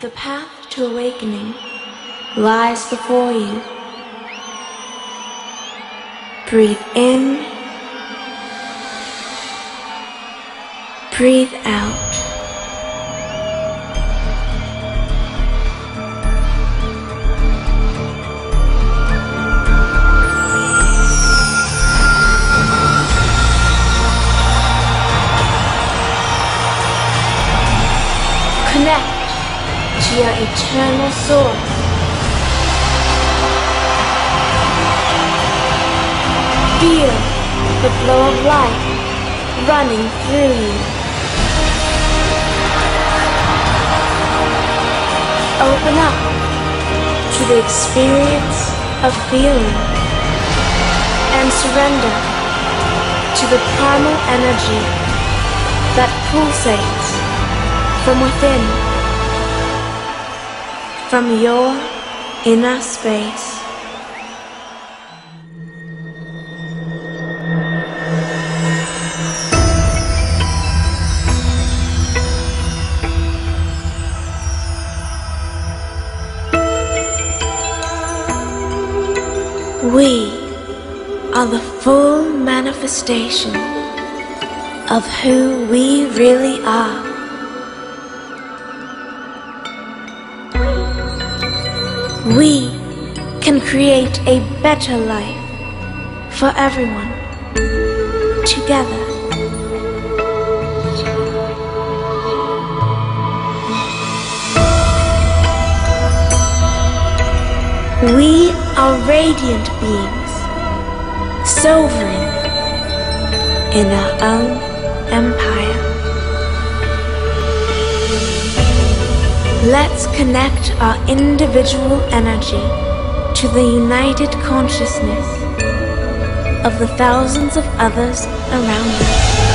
The path to awakening lies before you. Breathe in. Breathe out. To your eternal source. Feel the flow of life running through you. Open up to the experience of feeling and surrender to the primal energy that pulsates from within, from your inner space. We are the full manifestation of who we really are. We can create a better life for everyone together. We are radiant beings, sovereign in our own empire. Let's connect our individual energy to the united consciousness of the thousands of others around us.